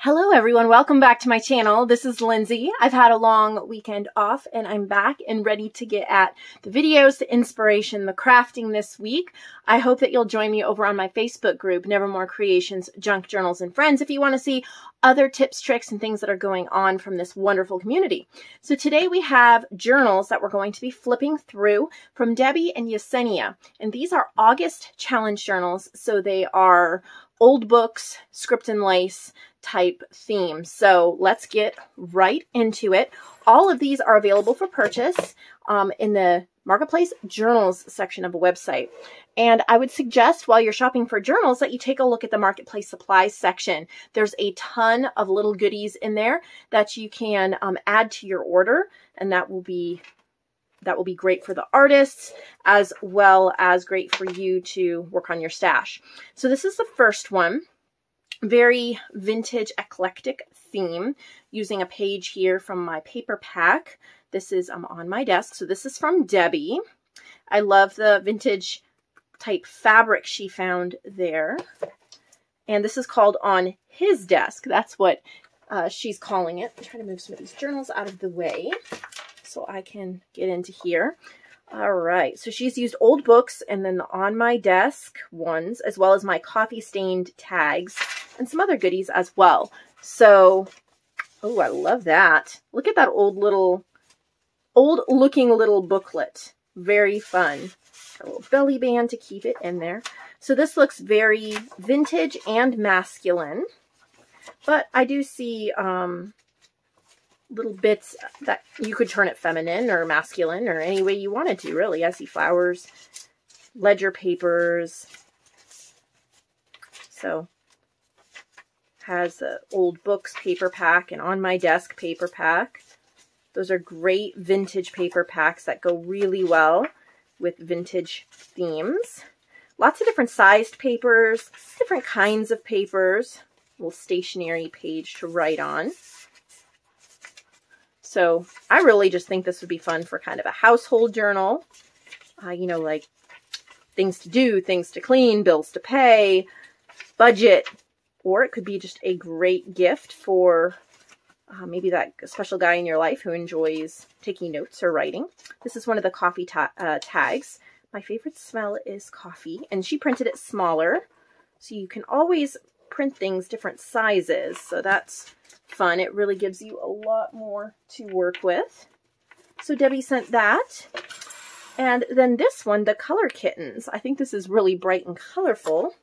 Hello everyone, welcome back to my channel. This is Lindsey. I've had a long weekend off and I'm back and ready to get at the videos, the inspiration, the crafting this week. I hope that you'll join me over on my Facebook group, Nevermore Creations, Junk Journals, and Friends if you want to see other tips, tricks, and things that are going on from this wonderful community. So today we have journals that we're going to be flipping through from Debby and Yesenia. And these are August challenge journals. So they are old books, script and lace, type theme. So let's get right into it. All of these are available for purchase um, in the Marketplace Journals section of a website. And I would suggest while you're shopping for journals that you take a look at the Marketplace Supplies section. There's a ton of little goodies in there that you can um, add to your order, and that will be that will be great for the artists as well as great for you to work on your stash. So this is the first one very vintage eclectic theme using a page here from my paper pack. This is um, on my desk. So this is from Debby. I love the vintage type fabric she found there. And this is called On His Desk. That's what uh, she's calling it. I'm trying to move some of these journals out of the way so I can get into here. All right, so she's used old books and then the on my desk ones, as well as my coffee stained tags and some other goodies as well. So, oh, I love that. Look at that old little, old looking little booklet. Very fun. a little belly band to keep it in there. So this looks very vintage and masculine. But I do see um, little bits that you could turn it feminine or masculine or any way you wanted to, really. I see flowers, ledger papers. So has old books paper pack and on my desk paper pack. Those are great vintage paper packs that go really well with vintage themes. Lots of different sized papers, different kinds of papers, little stationery page to write on. So I really just think this would be fun for kind of a household journal. Uh, you know, like things to do, things to clean, bills to pay, budget, or it could be just a great gift for uh, maybe that special guy in your life who enjoys taking notes or writing. This is one of the coffee ta uh, tags. My favorite smell is coffee, and she printed it smaller, so you can always print things different sizes, so that's fun. It really gives you a lot more to work with. So Debby sent that. And then this one, the Color Kittens. I think this is really bright and colorful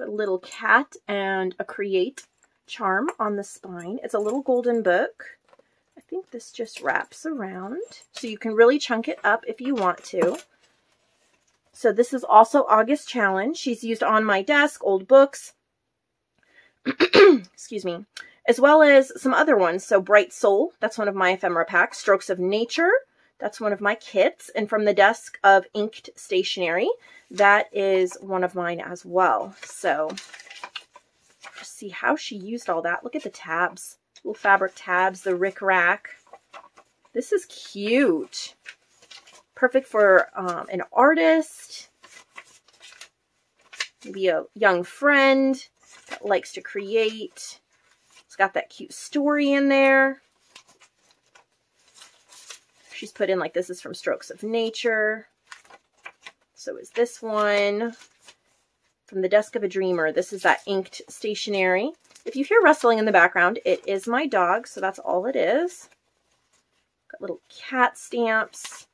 a little cat and a create charm on the spine. It's a little golden book. I think this just wraps around. So you can really chunk it up if you want to. So this is also August Challenge. She's used on my desk, old books, excuse me, as well as some other ones. So Bright Soul, that's one of my ephemera packs. Strokes of Nature, that's one of my kits. And from the desk of Inked Stationery, that is one of mine as well. So just see how she used all that. Look at the tabs, little fabric tabs, the rick rack. This is cute. Perfect for um, an artist, maybe a young friend that likes to create. Got that cute story in there. She's put in like this is from Strokes of Nature. So is this one from the Desk of a Dreamer. This is that inked stationery. If you hear rustling in the background, it is my dog, so that's all it is. Got little cat stamps.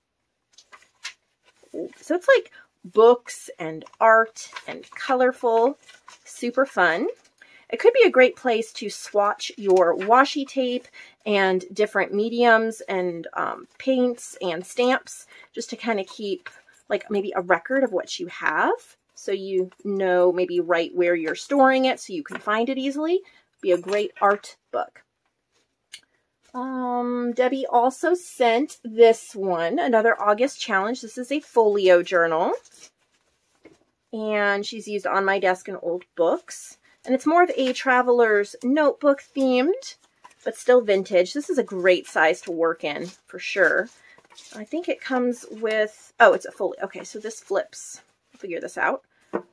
So it's like books and art and colorful. Super fun. It could be a great place to swatch your washi tape and different mediums and um, paints and stamps just to kind of keep like maybe a record of what you have so you know maybe right where you're storing it so you can find it easily. Be a great art book. Um, Debby also sent this one, another August challenge. This is a folio journal. And she's used on my desk in old books. And it's more of a traveler's notebook themed, but still vintage. This is a great size to work in for sure. I think it comes with, oh, it's a fully, okay, so this flips. I'll figure this out.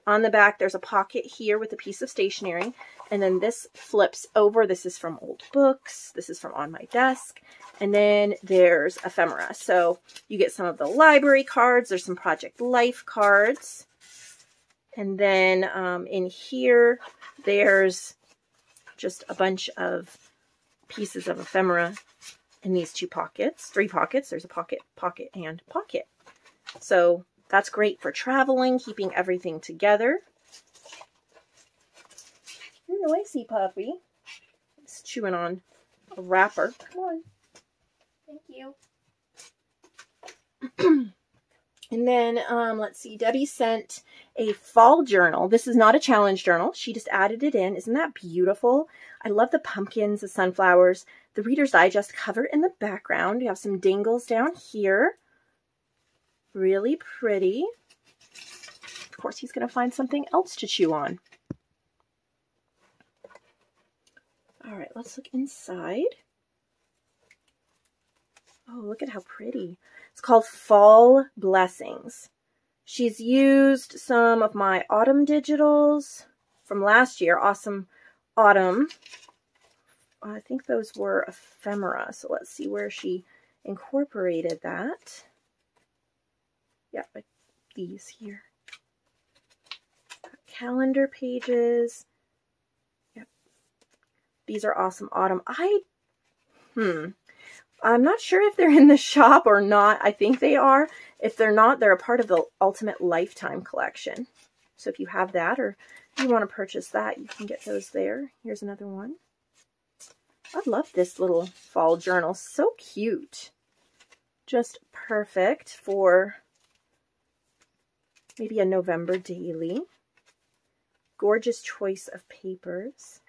On the back, there's a pocket here with a piece of stationery. And then this flips over. This is from old books. This is from on my desk. And then there's ephemera. So you get some of the library cards. There's some Project Life cards. And then um, in here, there's just a bunch of pieces of ephemera in these two pockets, three pockets. There's a pocket, pocket, and pocket. So that's great for traveling, keeping everything together. You're noisy, puppy. It's chewing on a wrapper. Come on. Thank you. and then, um, let's see, Debby sent a fall journal. This is not a challenge journal. She just added it in. Isn't that beautiful? I love the pumpkins, the sunflowers, the Reader's Digest cover in the background. You have some dingles down here. Really pretty. Of course, he's going to find something else to chew on. All right, let's look inside. Oh, look at how pretty. It's called Fall Blessings. She's used some of my autumn digitals from last year, Awesome Autumn. I think those were ephemera, so let's see where she incorporated that. Yeah, like these here. Calendar pages. Yep. These are awesome autumn. I, hmm, I'm not sure if they're in the shop or not. I think they are. If they're not, they're a part of the Ultimate Lifetime collection. So if you have that or you want to purchase that, you can get those there. Here's another one. I love this little fall journal. So cute. Just perfect for maybe a November daily. Gorgeous choice of papers.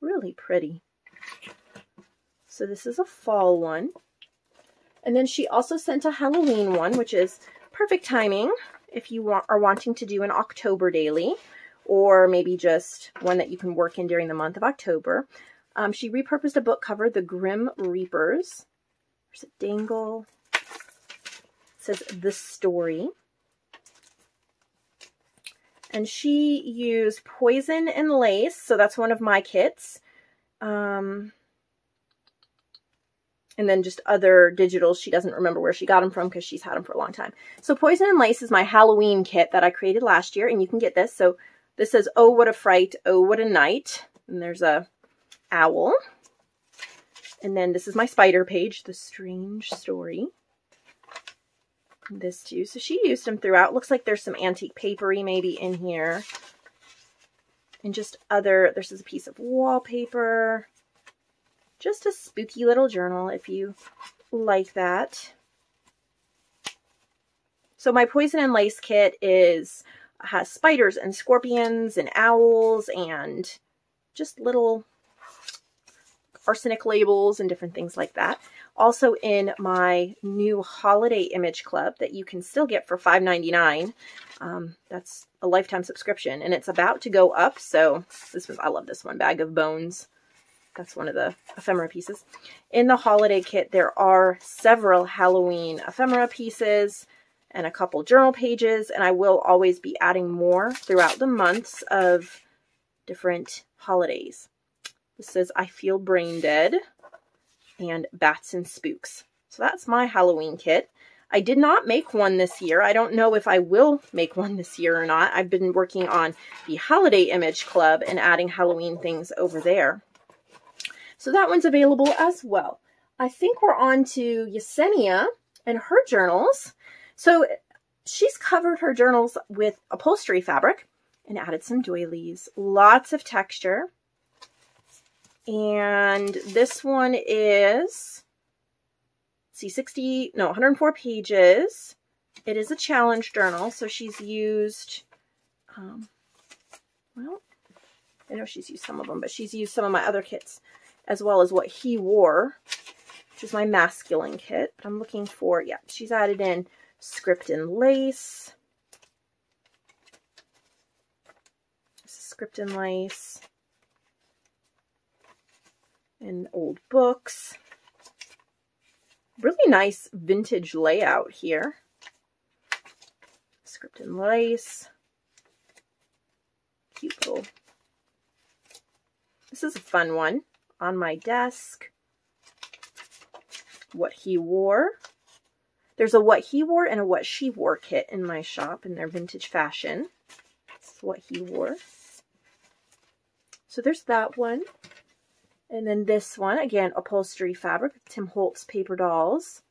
Really pretty. So this is a fall one. And then she also sent a Halloween one, which is perfect timing if you want, are wanting to do an October daily or maybe just one that you can work in during the month of October. Um, she repurposed a book cover, The Grim Reapers. There's a dangle. It says The Story. And she used Poison and Lace, so that's one of my kits. Um, and then just other digitals. She doesn't remember where she got them from because she's had them for a long time. So Poison and Lace is my Halloween kit that I created last year, and you can get this. So this says, Oh, what a fright, oh, what a night. And there's a owl. And then this is my spider page, The Strange Story. This too. So she used them throughout. Looks like there's some antique papery maybe in here. And just other, this is a piece of wallpaper. Just a spooky little journal if you like that. So my Poison and Lace kit is has spiders and scorpions and owls and just little arsenic labels and different things like that. Also in my new holiday image club that you can still get for $5.99. Um, that's a lifetime subscription and it's about to go up. So this was, I love this one, Bag of Bones. That's one of the ephemera pieces. In the holiday kit, there are several Halloween ephemera pieces and a couple journal pages, and I will always be adding more throughout the months of different holidays. This says, I feel brain dead and bats and spooks. So that's my Halloween kit. I did not make one this year. I don't know if I will make one this year or not. I've been working on the Holiday Image Club and adding Halloween things over there. So that one's available as well. I think we're on to Yesenia and her journals. So she's covered her journals with upholstery fabric and added some doilies. Lots of texture. And this one is, see, 60, no, 104 pages. It is a challenge journal, so she's used, um, well, I know she's used some of them, but she's used some of my other kits as well as what he wore, which is my masculine kit. But I'm looking for, yeah, she's added in script and lace. Script and lace and old books. Really nice vintage layout here. Script and lace. Cute little. This is a fun one. On my desk. What he wore. There's a what he wore and a what she wore kit in my shop in their vintage fashion. This is what he wore. So there's that one. And then this one, again, upholstery fabric, Tim Holtz paper dolls.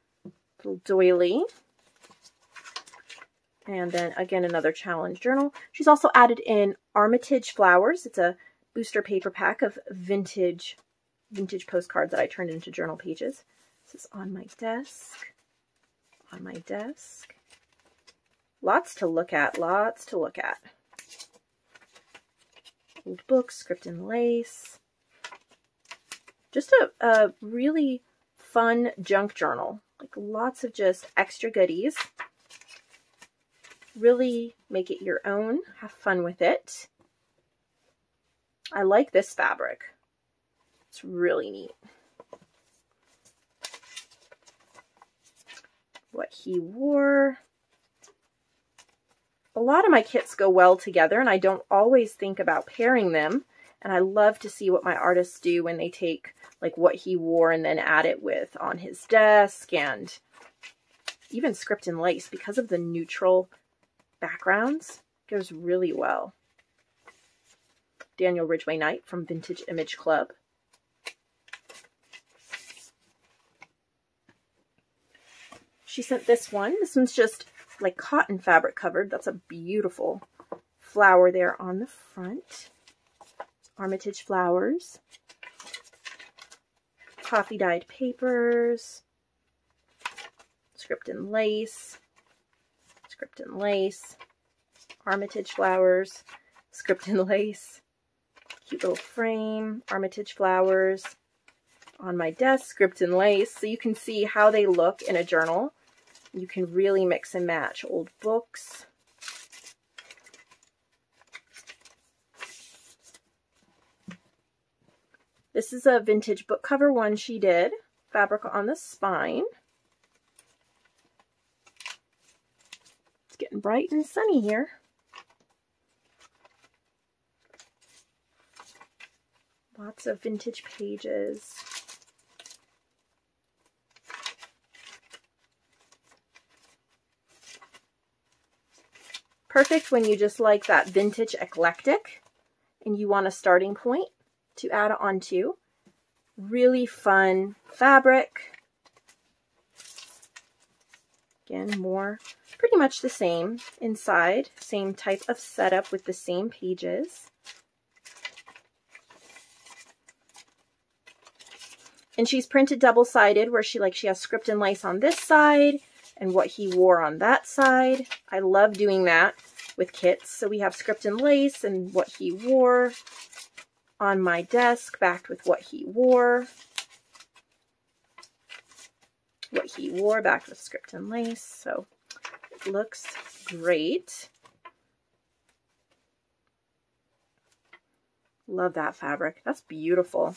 Little doily. And then again, another challenge journal. She's also added in Armitage Flowers. It's a booster paper pack of vintage vintage postcards that I turned into journal pages. This is on my desk. On my desk. Lots to look at. Lots to look at. Old books, script and lace. Just a, a really fun junk journal. Like lots of just extra goodies. Really make it your own. Have fun with it. I like this fabric. It's really neat. What he wore. A lot of my kits go well together and I don't always think about pairing them. And I love to see what my artists do when they take like what he wore and then add it with on his desk and even script and lace because of the neutral backgrounds goes really well. Daniel Ridgway Knight from Vintage Image Club. She sent this one. This one's just like cotton fabric covered. That's a beautiful flower there on the front. Armitage flowers. Coffee dyed papers. Script and lace. Script and lace. Armitage flowers. Script and lace. Cute little frame, Armitage flowers on my desk, script and lace. So you can see how they look in a journal. You can really mix and match old books. This is a vintage book cover one she did. Fabric on the spine. It's getting bright and sunny here. Lots of vintage pages. Perfect when you just like that vintage eclectic and you want a starting point to add on to. Really fun fabric. Again, more pretty much the same inside. Same type of setup with the same pages. And she's printed double-sided where she like she has script and lace on this side and what he wore on that side. I love doing that with kits. So we have script and lace and what he wore on my desk, backed with what he wore. What he wore, backed with script and lace. So it looks great. Love that fabric. That's beautiful.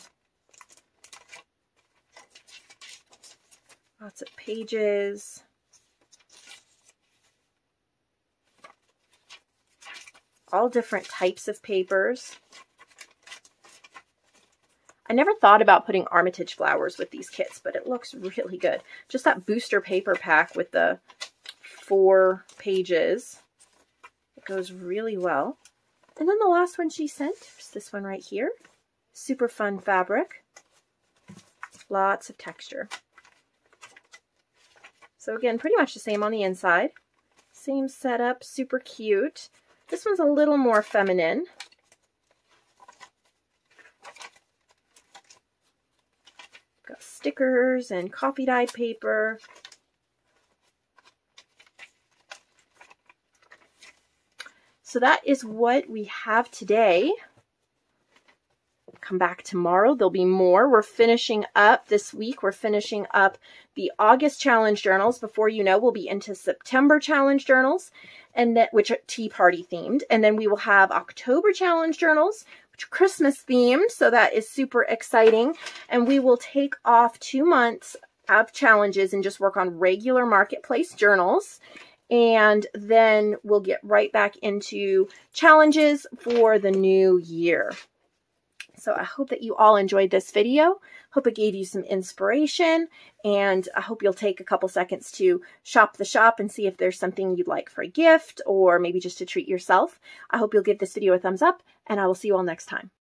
Lots of pages. All different types of papers. I never thought about putting Armitage flowers with these kits, but it looks really good. Just that booster paper pack with the four pages. It goes really well. And then the last one she sent is this one right here. Super fun fabric. Lots of texture. So again, pretty much the same on the inside. Same setup, super cute. This one's a little more feminine. Got stickers and coffee dye paper. So that is what we have today come back tomorrow. There'll be more. We're finishing up this week. We're finishing up the August challenge journals. Before you know, we'll be into September challenge journals, and that which are tea party themed. And then we will have October challenge journals, which are Christmas themed. So that is super exciting. And we will take off two months of challenges and just work on regular marketplace journals. and then we'll get right back into challenges for the new year. So I hope that you all enjoyed this video. Hope it gave you some inspiration and I hope you'll take a couple seconds to shop the shop and see if there's something you'd like for a gift or maybe just to treat yourself. I hope you'll give this video a thumbs up and I will see you all next time.